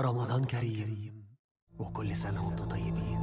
رمضان كريم وكل سنة وأنتم طيبين.